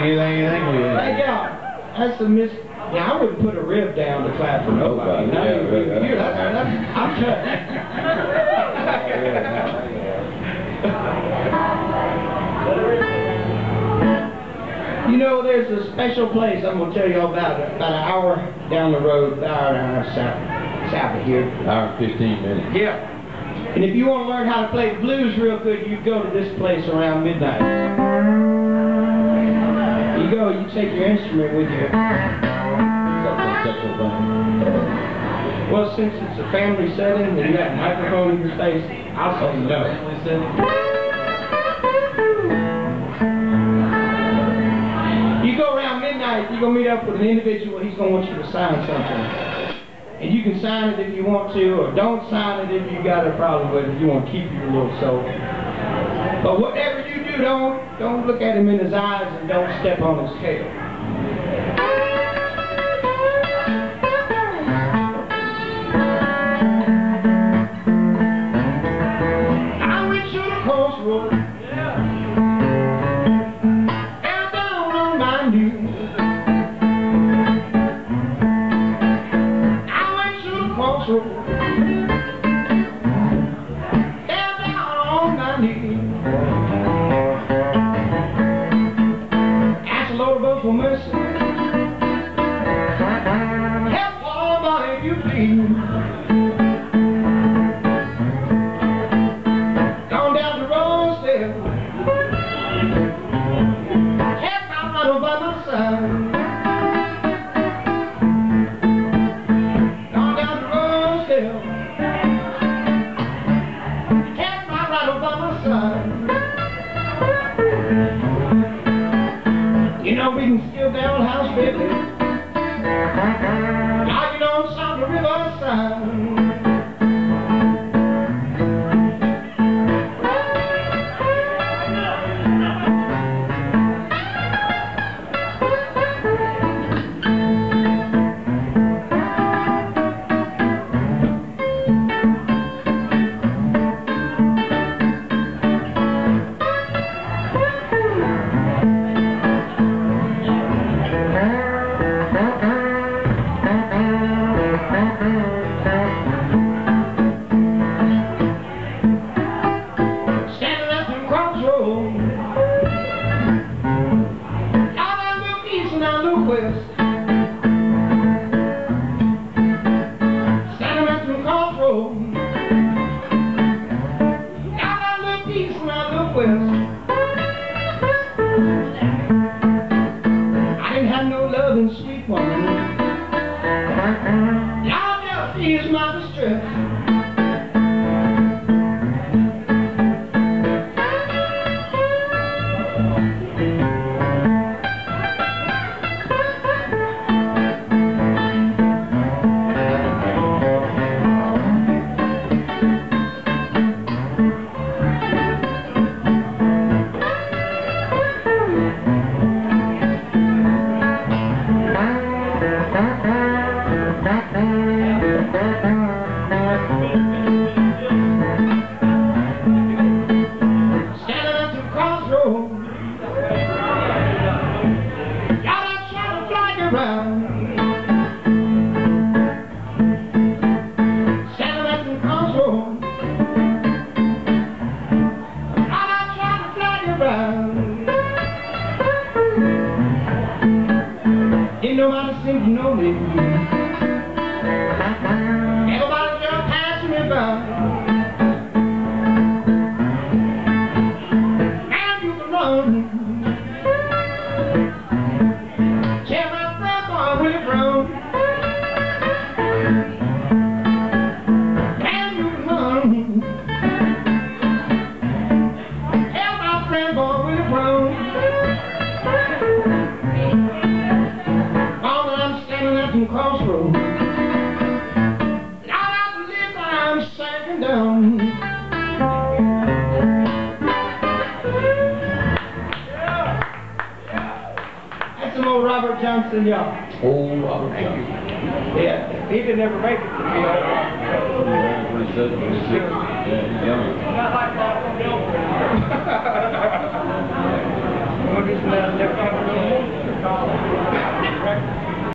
think anything, anything we Hey, yeah, that's a mis, now, I wouldn't put a rib down to clap for nobody. Nobody, Not yeah, even right, you. that's- That's, that's, I'm You know, there's a special place I'm going to tell you all about, about an hour down the road, about an hour and a half south, south of here. Hour and fifteen minutes. Yeah. And if you want to learn how to play blues real good, you go to this place around midnight. You go, you take your instrument with you. Thing. Well, since it's a family setting and you got a microphone in your face, I'll say no. You go around midnight, you're going to meet up with an individual, he's going to want you to sign something. And you can sign it if you want to, or don't sign it if you got a problem with it, you want to keep your little soul. But whatever you do, don't, don't look at him in his eyes and don't step on his tail. I didn't have no loving sweet woman. Nobody seem to know me. Some old Robert Johnson, y'all. Oh, Robert Johnson. Yeah, he didn't ever make it to me. Yeah,